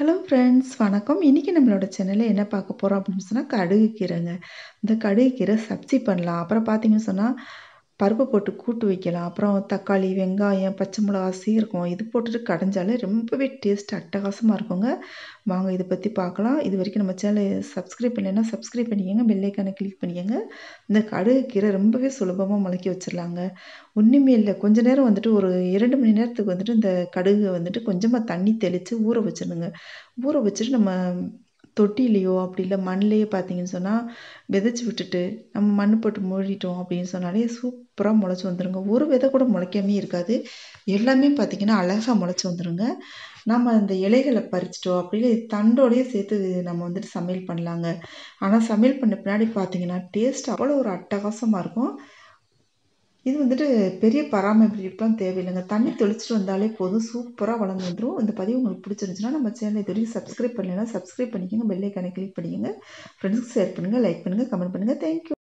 Hello friends வணக்கம். இன்னைக்கு நம்மளோட சேனலில் என்ன பார்க்க போகிறோம் அப்படின்னு சொன்னால் கடுகு கீரைங்க. இந்த கடுகு கீரை சப்ஜி பண்ணலாம். அப்புறம் பார்த்தீங்கன்னு சொன்னால் பருப்பு போட்டு கூட்டு வைக்கலாம். அப்புறம் தக்காளி, வெங்காயம், பச்சை மிளகா, சீரகம் இது போட்டுட்டு கடைஞ்சாலே ரொம்பவே டேஸ்ட் அட்டகாசமாக இருக்குங்க. வாங்க இதை பற்றி பார்க்கலாம். இது வரைக்கும் நம்ம சேனல சப்ஸ்கிரைப் பண்ணலைன்னா சப்ஸ்கிரைப் பண்ணிக்கங்க. பெல் கிளிக் பண்ணிக்கங்க. இந்த கடுகு கீரை ரொம்பவே சுலபமாக முளைக்க வச்சிடலாங்க. ஒன்றுமே இல்லை கொஞ்ச நேரம் வந்துட்டு ஒரு இரண்டு மணி நேரத்துக்கு வந்துட்டு இந்த கடுக வந்துட்டு கொஞ்சமாக தண்ணி தெளித்து ஊற வச்சிடணுங்க. ஊற வச்சுட்டு நம்ம தொட்டிலேயோ அப்படி இல்லை மண்லயே பார்த்தீங்கன்னு சொன்னால் விதைச்சி விட்டுட்டு, நம்ம மண் போட்டு மூடிட்டோம் அப்படின்னு சொன்னாலே சூப்பராக முளைச்சி வந்துடுங்க ஒரு விதை கூட முளைக்காமே இருக்காது. எல்லாமே பார்த்தீங்கன்னா, அழகா முளைச்சி வந்துடுங்க நம்ம அந்த இலைகளை பறிச்சிட்டோம் அப்படின்னு தண்டோடையே சேர்த்து நம்ம வந்துட்டு சமையல் பண்ணலாங்க. ஆனால் சமையல் பண்ண பின்னாடி பார்த்தீங்கன்னா, டேஸ்ட் அவ்வளோ ஒரு அட்டகாசமாக இருக்கும். இது வந்துட்டு பெரிய பராமரிப்புலாம் தேவையில்லைங்க தண்ணி தெளிச்சிட்டு வந்தாலே போதும். சூப்பராக வளர்ந்து வந்துடும் இந்த பதிவு உங்களுக்கு பிடிச்சிருந்துச்சுன்னா, நம்ம சேனலை இது வரைக்கும் சப்ஸ்கிரைப் பண்ணலைன்னா சப்ஸ்கிரைப் பண்ணிக்கோங்க பெல்லைக்கானை கிளிக் பண்ணிக்கோங்க ஃப்ரெண்ட்ஸ்க்கு ஷேர் பண்ணுங்க, லைக் பண்ணுங்க, கமெண்ட் பண்ணுங்க. Thank you.